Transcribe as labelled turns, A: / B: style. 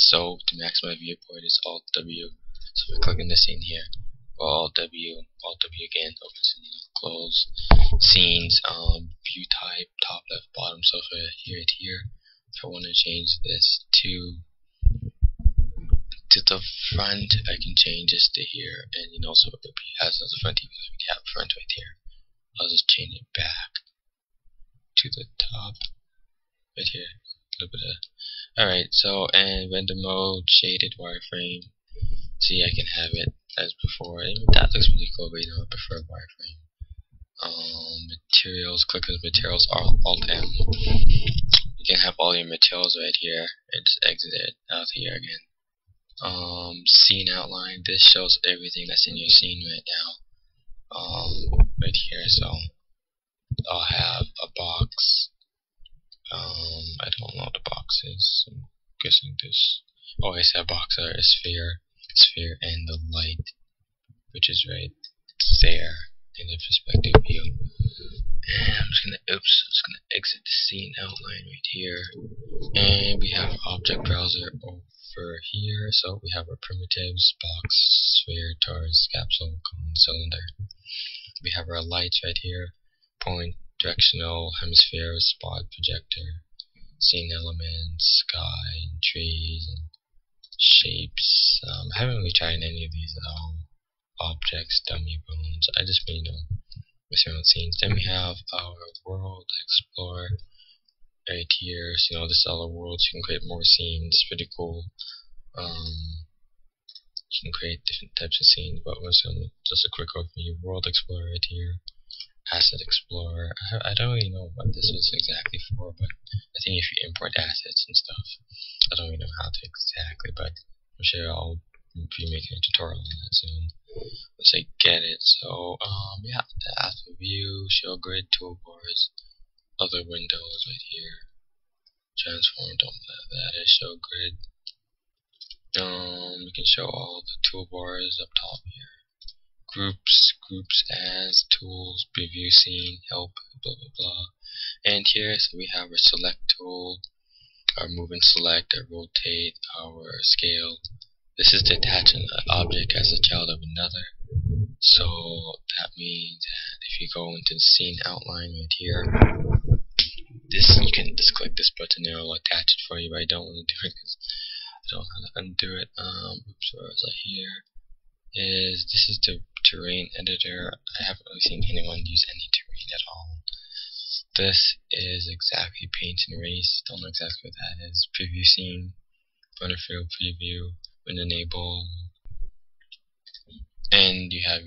A: So to maximize viewport is Alt W. So we're clicking this in here. Alt W, Alt W again, open and close. Scenes, um, view type, top left, bottom. So for here to here, if I want to change this to to the front, I can change this to here, and you know, so it has as a front, even if we have front right here. I'll just change it back to the top right here. A little bit of alright, so and render mode, shaded wireframe. See I can have it as before. And that looks really cool, but you know I prefer wireframe. Um materials, click on materials alt M. You can have all your materials right here and just exit it out here again um, scene outline. This shows everything that's in your scene right now. Um, right here, so I'll have a box. Um, I don't know what the box. I'm guessing this. Oh, I said box or a sphere, sphere, and the light, which is right there in the perspective view. And I'm just gonna oops, I'm just gonna exit the scene outline right here, and we have object browser over here. So we have our primitives, box, sphere, torus, capsule, cone, cylinder. We have our lights right here, point, directional, hemisphere, spot, projector, scene elements, sky, and trees, and shapes. Um, I haven't really tried any of these at all. Objects, dummy bones. I just made them with my scenes. Then we have our world explorer right here. So, you know, this is all the worlds. You can create more scenes. Pretty cool. Um, you can create different types of scenes, but just, just a quick overview. World Explorer right here. Asset Explorer. I, I don't really know what this was exactly for, but I think if you import assets and stuff, I don't really know how to exactly, but I'm sure I'll be making a tutorial on that soon. Once I get it. So, um, yeah, the asset view, show grid, toolbars, other windows right here. Transform, don't let that is show grid. Um, we can show all the toolbars up top here. Groups, groups as, tools, preview scene, help, blah blah blah. And here, so we have our select tool, our move and select, our rotate, our scale. This is to attach an object as a child of another. So that means that if you go into the scene outline right here, this you can just click this button and it'll attach it for you. But I don't want to do it because I don't know how to undo it. Um, oops, where was I here? Is this is the terrain editor? I haven't really seen anyone use any terrain at all. This is exactly paint and erase. Don't know exactly what that is. Preview scene, field preview, when enable, and you have